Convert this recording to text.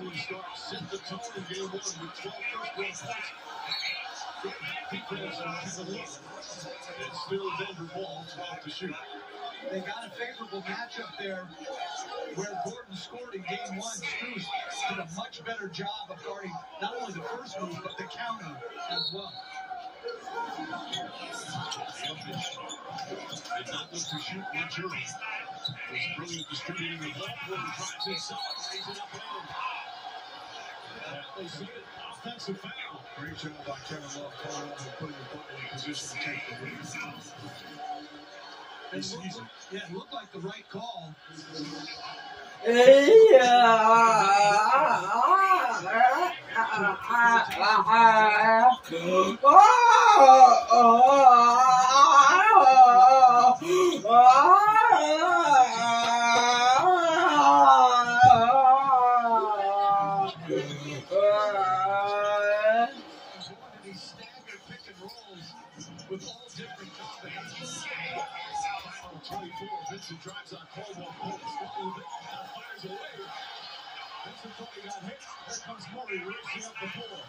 an excellent start. Set the tone in game one with 12 first round points. Defense on the lead. It's still Denver ball, 12 to shoot. They got a favorable matchup there where Gordon scored in game one. Spruce did a much better job of guarding not only the first move, but the counter as well. Did not look to shoot much early. Was brilliant distributing the ball. Porter drives inside, lays it up and in. Offensive. Great job by Kevin Love up and putting the ball in position to take the lead. Yeah, it looked like the right call. He's one these staggered pick and rolls with all different combinations. Final 24. Vincent drives on Caldwell fires away. Vincent thought he got hit. There comes Murray racing up the floor.